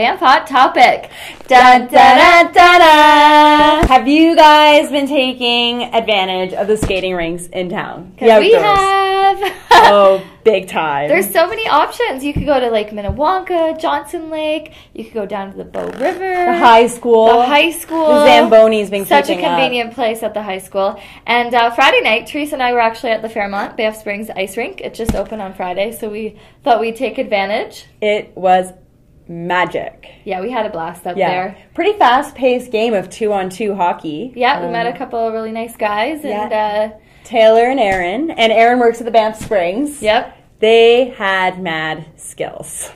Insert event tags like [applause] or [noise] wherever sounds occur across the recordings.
Banff Hot Topic. Dun, dun, dun. Have you guys been taking advantage of the skating rinks in town? Yeah, We have. oh, [laughs] big time. There's so many options. You could go to Lake Minnewanka, Johnson Lake. You could go down to the Bow River. the high school. The high school. The Zamboni's been Such a keeping up. convenient place at the high school. And uh, Friday night, Theresa and I were actually at the Fairmont Banff Springs Ice Rink. It just opened on Friday, so we thought we'd take advantage. It was magic. Yeah, we had a blast up Yeah. there. Pretty fast paced game of two on two hockey. Yeah, we Um, met a couple of really nice guys, and uh, Taylor and Aaron. And Aaron works at the Banff Springs. yep. They had mad skills.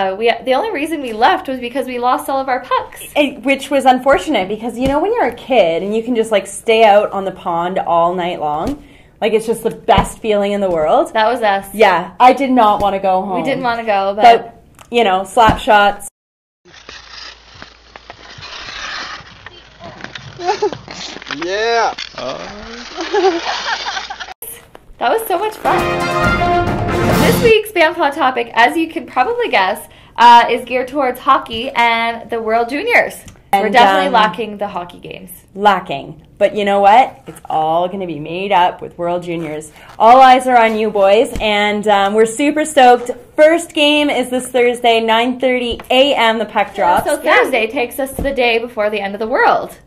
Uh, we the only reason we left was because we lost all of our pucks. It- which was unfortunate because you know when you're a kid and you can just like stay out on the pond all night long, like it's just the best feeling in the world. That was us. Yeah, I did not want to go home. We didn't want to go, but, but you know, slap shots. Yeah. that was so much fun. This week's Hot Topic, as you can probably guess, uh, is geared towards hockey and the World Juniors. We're definitely um, lacking the hockey games. lacking. But you know what? It's all going to be made up with World Juniors. All eyes are on you boys, and um, we're super stoked. First game is this Thursday, 9:30 a.m. The puck drops. So Thursday takes us to the day before the end of the world.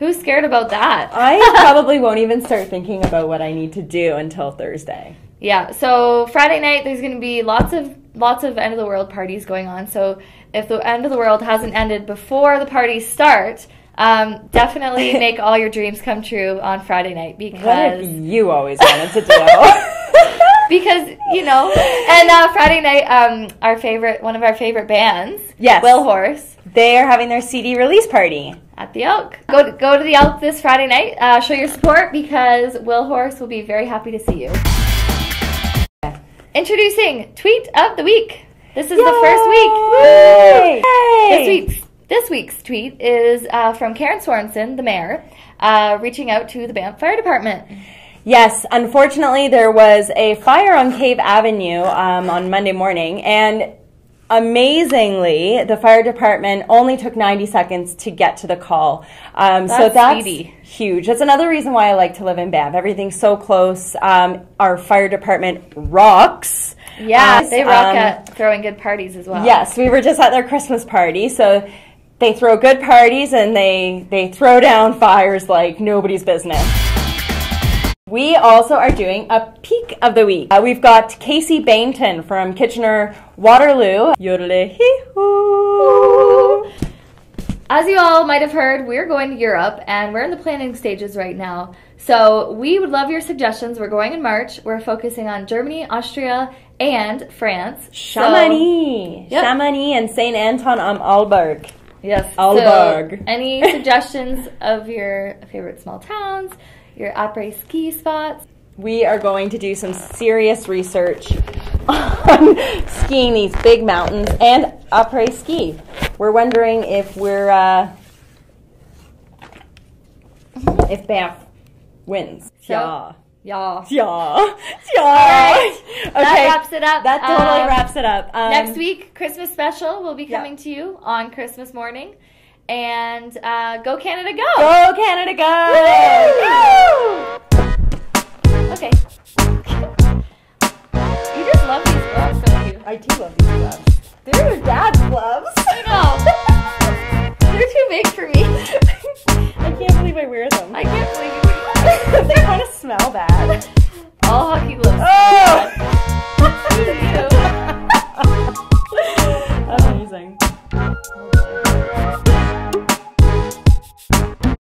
Who's scared about that? I [laughs] probably won't even start thinking about what I need to do until Thursday. Yeah. So Friday night there's going to be lots of lots of end of the world parties going on. So if the end of the world hasn't ended before the parties start, um, definitely [laughs] make all your dreams come true on Friday night What because have you always wanted to do? [laughs] because you know. And uh, Friday night, um, our favorite one of our favorite bands, Yes. Willhorse. they are having their CD release party. At the Elk. Go to, go to the Elk this Friday night. Uh, show your support because Willhorse will be very happy to see you. Introducing Tweet of the Week. This is the first week. Yay! This week's this week's tweet is uh, from Karen Sorenson, the mayor, uh, reaching out to the Banff Fire Department. Yes, unfortunately, there was a fire on Cave Avenue um, on Monday morning, and amazingly, the fire department only took 90 seconds to get to the call. Um, so That's that's speedy. huge. That's another reason why I like to live in Banff. Everything's so close. Um, our fire department rocks. Yeah, Uh, they rock um, at throwing good parties as well. Yes, we were just at their Christmas party, so they throw good parties and they they throw down fires like nobody's business. We also are doing a peak of the week. Uh, we've got Casey Bainton from Kitchener Waterloo. As you all might have heard, we're going to Europe and we're in the planning stages right now. So we would love your suggestions. We're going in March. We're focusing on Germany, Austria, and France. So- Chamonix, Yep. Chamonix, and Saint Anton am Arlberg. yes. Arlberg. So any [laughs] suggestions of your favorite small towns, your après ski spots? we are going to do some serious research [laughs] on skiing these big mountains and après ski. We're wondering if we're uh, if Banff wins. So- yeah. Y'all. Yeah. Yeah. right. Okay. That wraps it up. That totally Um, wraps it up. Um, Next week, Christmas special will be Yeah. coming to you on Christmas morning. And uh, go Canada, go! Go Canada, go! Okay. you just love these gloves, don't you? I do love these gloves. They're your dad's gloves. I know. [laughs] They're too big for me. I can't believe I wear